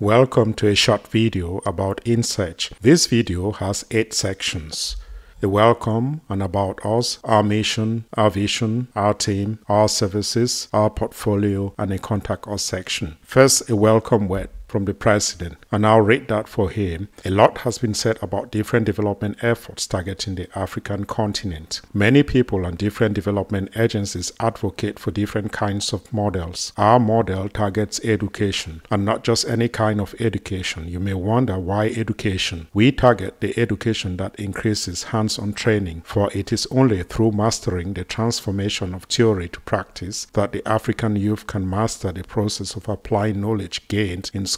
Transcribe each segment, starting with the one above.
Welcome to a short video about InSearch. This video has 8 sections. A welcome and about us, our mission, our vision, our team, our services, our portfolio, and a contact us section. First, a welcome word from the president, and I'll read that for him. A lot has been said about different development efforts targeting the African continent. Many people and different development agencies advocate for different kinds of models. Our model targets education, and not just any kind of education. You may wonder why education. We target the education that increases hands on training, for it is only through mastering the transformation of theory to practice that the African youth can master the process of applying knowledge gained in school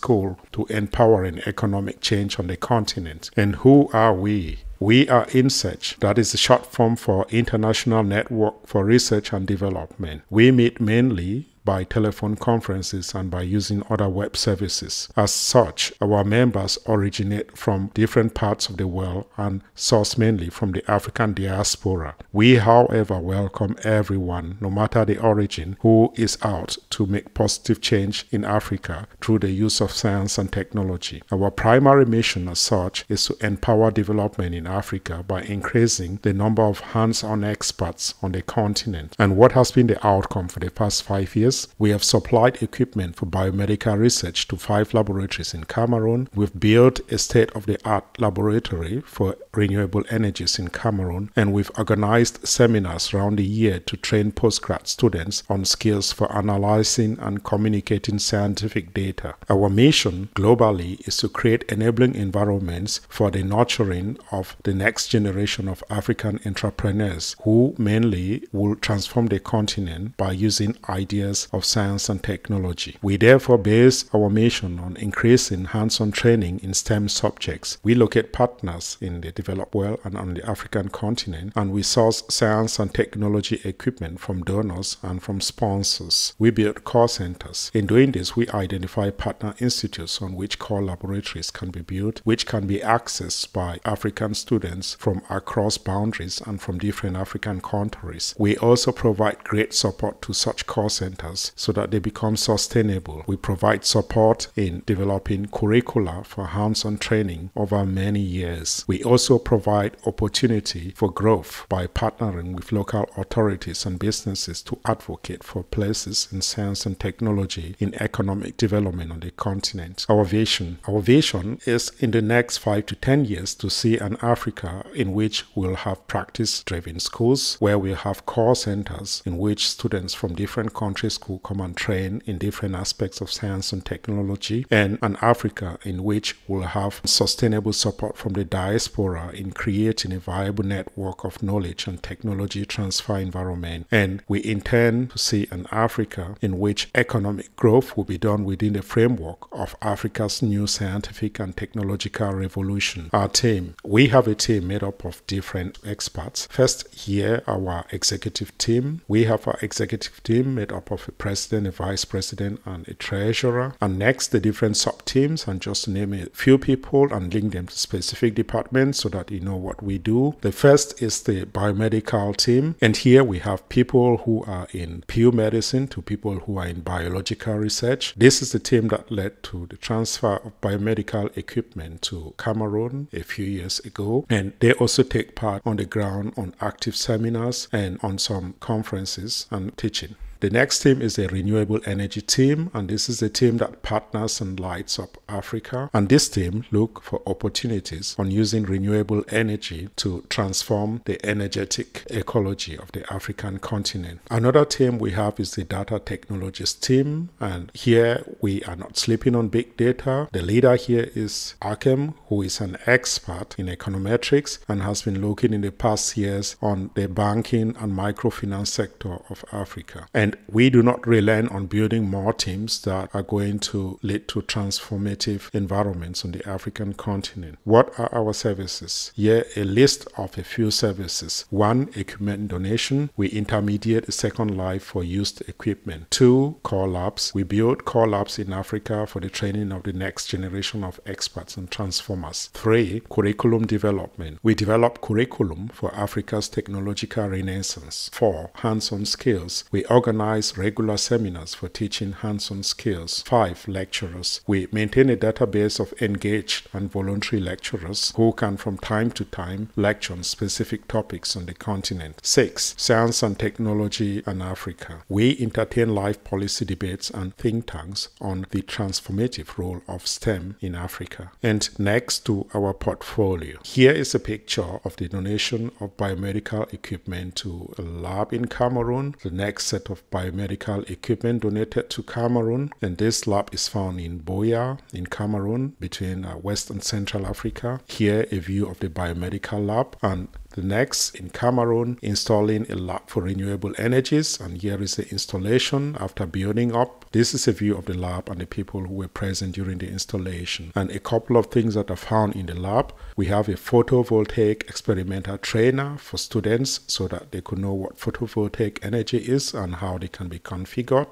to empowering economic change on the continent. And who are we? We are InSearch, that is a short form for International Network for Research and Development. We meet mainly by telephone conferences and by using other web services. As such, our members originate from different parts of the world and source mainly from the African diaspora. We, however, welcome everyone, no matter the origin, who is out to make positive change in Africa through the use of science and technology. Our primary mission as such is to empower development in Africa by increasing the number of hands-on experts on the continent. And what has been the outcome for the past five years? We have supplied equipment for biomedical research to five laboratories in Cameroon. We've built a state of the art laboratory for renewable energies in Cameroon, and we've organized seminars around the year to train postgrad students on skills for analyzing and communicating scientific data. Our mission globally is to create enabling environments for the nurturing of the next generation of African entrepreneurs who mainly will transform the continent by using ideas of science and technology. We therefore base our mission on increasing hands-on training in STEM subjects. We locate partners in the developed world and on the African continent, and we source science and technology equipment from donors and from sponsors. We build core centers. In doing this, we identify partner institutes on which core laboratories can be built, which can be accessed by African students from across boundaries and from different African countries. We also provide great support to such core centers so that they become sustainable. We provide support in developing curricula for hands-on training over many years. We also provide opportunity for growth by partnering with local authorities and businesses to advocate for places in science and technology in economic development on the continent. Our vision, our vision is in the next 5 to 10 years to see an Africa in which we'll have practice-driven schools where we'll have core centers in which students from different countries who come and train in different aspects of science and technology, and an Africa in which we'll have sustainable support from the diaspora in creating a viable network of knowledge and technology transfer environment. And we intend to see an Africa in which economic growth will be done within the framework of Africa's new scientific and technological revolution. Our team, we have a team made up of different experts. First, here, our executive team. We have our executive team made up of a president, a vice president, and a treasurer. And next, the different sub teams, and just name a few people and link them to specific departments so that you know what we do. The first is the biomedical team, and here we have people who are in pure medicine to people who are in biological research. This is the team that led to the transfer of biomedical equipment to Cameroon a few years ago, and they also take part on the ground on active seminars and on some conferences and teaching. The next team is a renewable energy team, and this is the team that partners and lights up Africa. And this team look for opportunities on using renewable energy to transform the energetic ecology of the African continent. Another team we have is the data technologies team, and here we are not sleeping on big data. The leader here is Akem, who is an expert in econometrics and has been looking in the past years on the banking and microfinance sector of Africa. And and we do not rely on building more teams that are going to lead to transformative environments on the African continent. What are our services? Here, a list of a few services. One, equipment donation. We intermediate a second life for used equipment. Two, core labs. We build core labs in Africa for the training of the next generation of experts and transformers. Three, curriculum development. We develop curriculum for Africa's technological renaissance. Four, hands-on skills. We organize organize regular seminars for teaching hands-on skills. 5. Lecturers. We maintain a database of engaged and voluntary lecturers who can from time to time lecture on specific topics on the continent. 6. Science and Technology and Africa. We entertain live policy debates and think tanks on the transformative role of STEM in Africa. And next to our portfolio. Here is a picture of the donation of biomedical equipment to a lab in Cameroon. The next set of biomedical equipment donated to Cameroon. And this lab is found in Buea in Cameroon between uh, West and Central Africa. Here a view of the biomedical lab and the next in Cameroon, installing a lab for renewable energies. And here is the installation after building up. This is a view of the lab and the people who were present during the installation. And a couple of things that are found in the lab. We have a photovoltaic experimental trainer for students so that they could know what photovoltaic energy is and how they can be configured.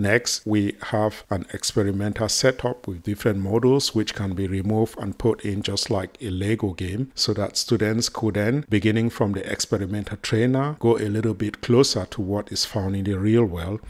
Next, we have an experimental setup with different models which can be removed and put in just like a Lego game so that students could then, beginning from the experimental trainer, go a little bit closer to what is found in the real world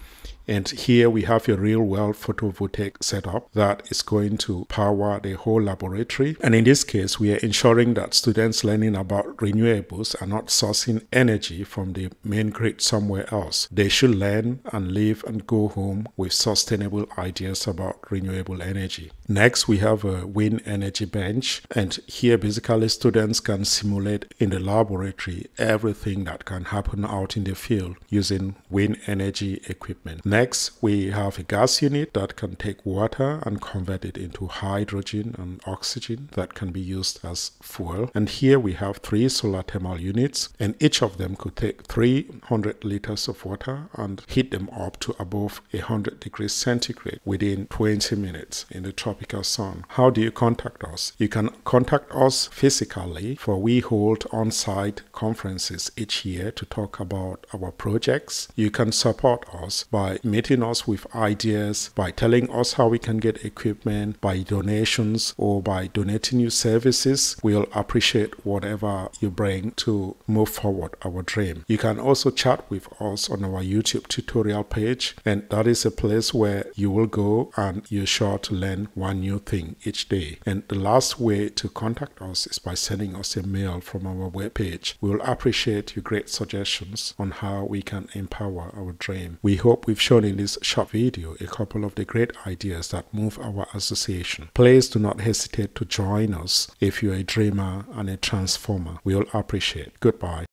and here we have a real world photovoltaic setup that is going to power the whole laboratory. And in this case, we are ensuring that students learning about renewables are not sourcing energy from the main grid somewhere else. They should learn and live and go home with sustainable ideas about renewable energy. Next, we have a wind energy bench. And here, basically, students can simulate in the laboratory everything that can happen out in the field using wind energy equipment. Next, we have a gas unit that can take water and convert it into hydrogen and oxygen that can be used as fuel. And here we have three solar thermal units, and each of them could take 300 liters of water and heat them up to above 100 degrees centigrade within 20 minutes in the tropical sun. How do you contact us? You can contact us physically, for we hold on site conferences each year to talk about our projects. You can support us by meeting us with ideas, by telling us how we can get equipment, by donations, or by donating you services. We'll appreciate whatever you bring to move forward our dream. You can also chat with us on our YouTube tutorial page, and that is a place where you will go and you're sure to learn one new thing each day. And the last way to contact us is by sending us a mail from our webpage. We'll appreciate your great suggestions on how we can empower our dream. We hope we've shown in this short video a couple of the great ideas that move our association. Please do not hesitate to join us if you're a dreamer and a transformer. We'll appreciate. Goodbye.